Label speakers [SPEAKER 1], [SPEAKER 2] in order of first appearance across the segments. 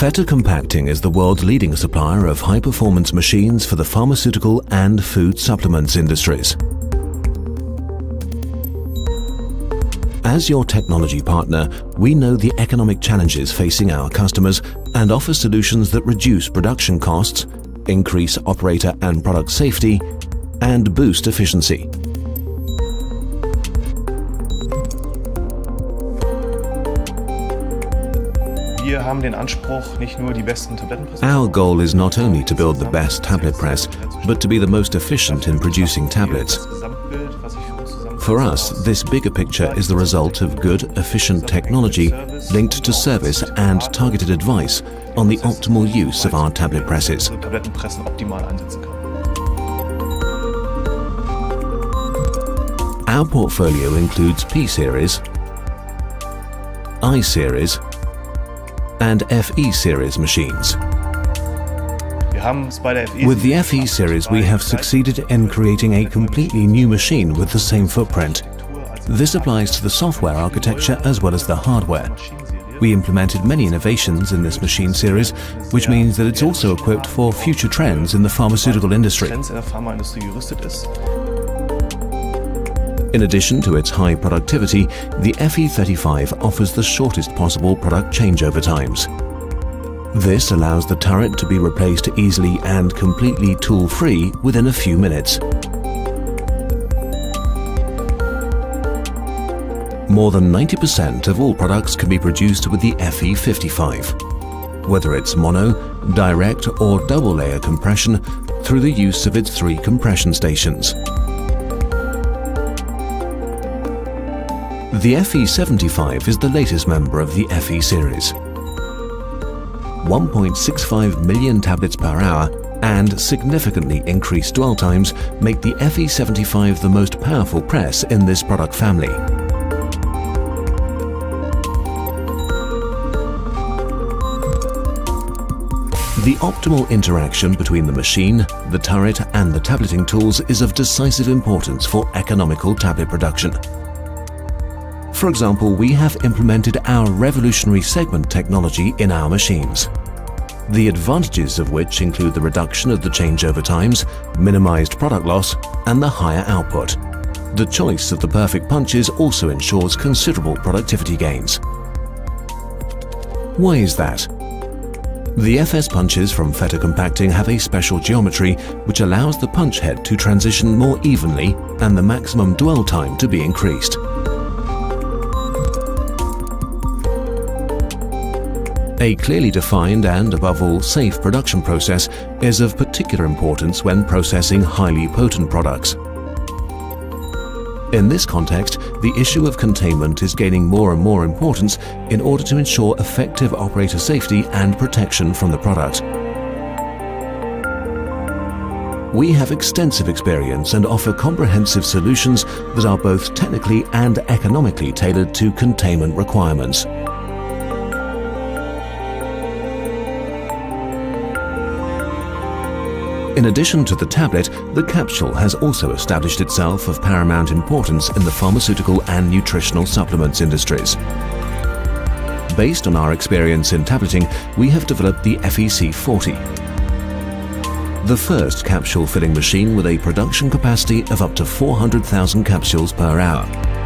[SPEAKER 1] Fette Compacting is the world's leading supplier of high-performance machines for the pharmaceutical and food supplements industries. As your technology partner, we know the economic challenges facing our customers and offer solutions that reduce production costs, increase operator and product safety, and boost efficiency. Our goal is not only to build the best tablet press, but to be the most efficient in producing tablets. For us, this bigger picture is the result of good, efficient technology linked to service and targeted advice on the optimal use of our tablet presses. Our portfolio includes P-Series, I-Series, and FE series machines. With the FE series, we have succeeded in creating a completely new machine with the same footprint. This applies to the software architecture as well as the hardware. We implemented many innovations in this machine series, which means that it's also equipped for future trends in the pharmaceutical industry. In addition to its high productivity, the FE35 offers the shortest possible product changeover times. This allows the turret to be replaced easily and completely tool-free within a few minutes. More than 90% of all products can be produced with the FE55, whether it's mono, direct or double layer compression through the use of its three compression stations. The FE75 is the latest member of the FE series. 1.65 million tablets per hour and significantly increased dwell times make the FE75 the most powerful press in this product family. The optimal interaction between the machine, the turret and the tableting tools is of decisive importance for economical tablet production. For example, we have implemented our revolutionary segment technology in our machines. The advantages of which include the reduction of the changeover times, minimized product loss, and the higher output. The choice of the perfect punches also ensures considerable productivity gains. Why is that? The FS punches from Fette Compacting have a special geometry which allows the punch head to transition more evenly and the maximum dwell time to be increased. A clearly defined and, above all, safe production process is of particular importance when processing highly potent products. In this context, the issue of containment is gaining more and more importance in order to ensure effective operator safety and protection from the product. We have extensive experience and offer comprehensive solutions that are both technically and economically tailored to containment requirements. In addition to the tablet, the capsule has also established itself of paramount importance in the pharmaceutical and nutritional supplements industries. Based on our experience in tableting, we have developed the FEC40, the first capsule filling machine with a production capacity of up to 400,000 capsules per hour.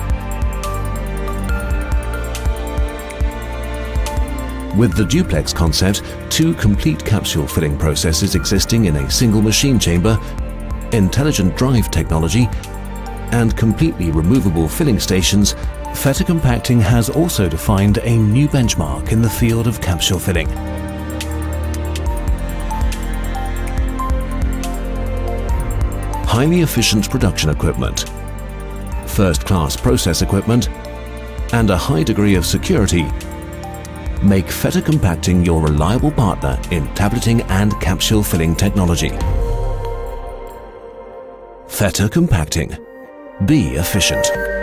[SPEAKER 1] With the duplex concept, two complete capsule filling processes existing in a single machine chamber, intelligent drive technology, and completely removable filling stations, Fette Compacting has also defined a new benchmark in the field of capsule filling. Highly efficient production equipment, first-class process equipment, and a high degree of security make Fette Compacting your reliable partner in tableting and capsule filling technology. Fette Compacting. Be efficient.